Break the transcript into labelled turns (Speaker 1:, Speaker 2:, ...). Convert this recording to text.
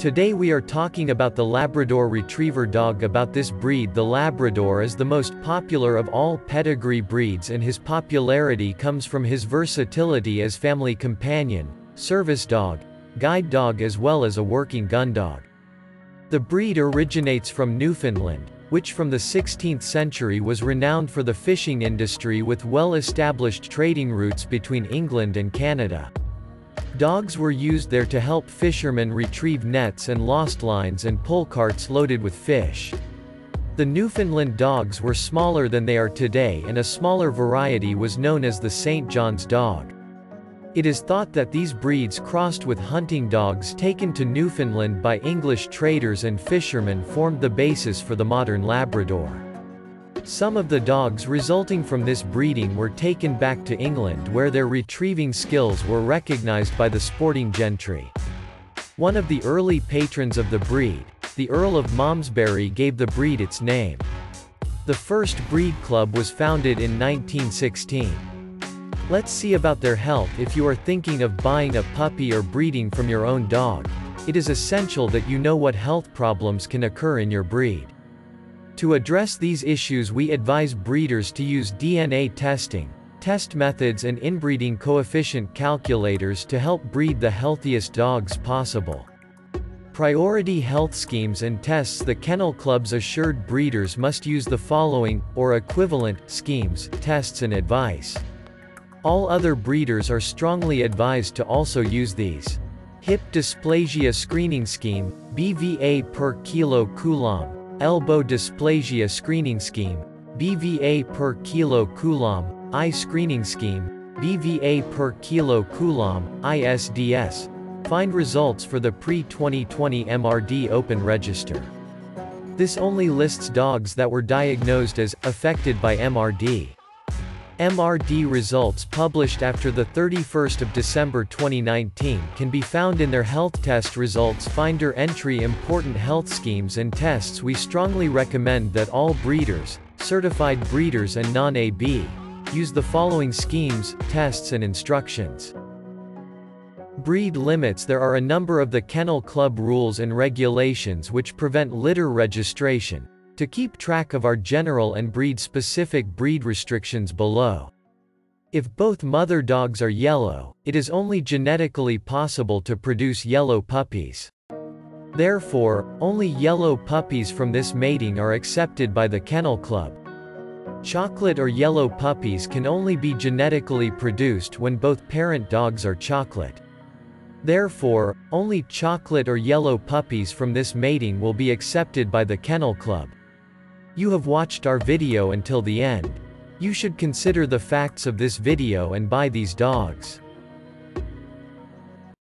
Speaker 1: Today we are talking about the Labrador Retriever dog about this breed the Labrador is the most popular of all pedigree breeds and his popularity comes from his versatility as family companion, service dog, guide dog as well as a working gun dog. The breed originates from Newfoundland, which from the 16th century was renowned for the fishing industry with well-established trading routes between England and Canada. Dogs were used there to help fishermen retrieve nets and lost lines and pull carts loaded with fish. The Newfoundland dogs were smaller than they are today and a smaller variety was known as the St. John's dog. It is thought that these breeds crossed with hunting dogs taken to Newfoundland by English traders and fishermen formed the basis for the modern Labrador. Some of the dogs resulting from this breeding were taken back to England where their retrieving skills were recognized by the sporting gentry. One of the early patrons of the breed, the Earl of Malmesbury gave the breed its name. The first breed club was founded in 1916. Let's see about their health if you are thinking of buying a puppy or breeding from your own dog. It is essential that you know what health problems can occur in your breed. To address these issues we advise breeders to use DNA testing, test methods and inbreeding coefficient calculators to help breed the healthiest dogs possible. Priority health schemes and tests The Kennel Club's assured breeders must use the following, or equivalent, schemes, tests and advice. All other breeders are strongly advised to also use these. Hip Dysplasia Screening Scheme, BVA per kilo coulomb, Elbow Dysplasia Screening Scheme, BVA per kilo coulomb, Eye Screening Scheme, BVA per kilo coulomb, ISDS. Find results for the pre-2020 MRD Open Register. This only lists dogs that were diagnosed as affected by MRD. MRD results published after the 31st of December 2019 can be found in their health test results finder entry important health schemes and tests. We strongly recommend that all breeders, certified breeders and non-AB, use the following schemes, tests and instructions. Breed limits. There are a number of the Kennel Club rules and regulations which prevent litter registration, to keep track of our general and breed-specific breed restrictions below. If both mother dogs are yellow, it is only genetically possible to produce yellow puppies. Therefore, only yellow puppies from this mating are accepted by the Kennel Club. Chocolate or yellow puppies can only be genetically produced when both parent dogs are chocolate. Therefore, only chocolate or yellow puppies from this mating will be accepted by the Kennel Club. You have watched our video until the end. You should consider the facts of this video and buy these dogs.